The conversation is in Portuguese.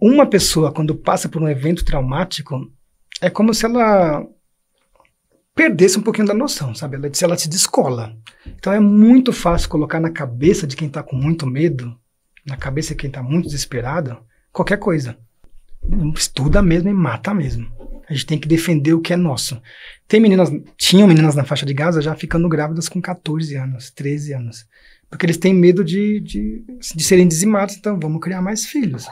uma pessoa, quando passa por um evento traumático, é como se ela perdesse um pouquinho da noção, sabe? Ela, se ela se descola. Então é muito fácil colocar na cabeça de quem está com muito medo, na cabeça de quem está muito desesperado, qualquer coisa. Estuda mesmo e mata mesmo. A gente tem que defender o que é nosso. Tem meninas, tinham meninas na faixa de Gaza já ficando grávidas com 14 anos, 13 anos. Porque eles têm medo de, de, de serem dizimados, então vamos criar mais filhos.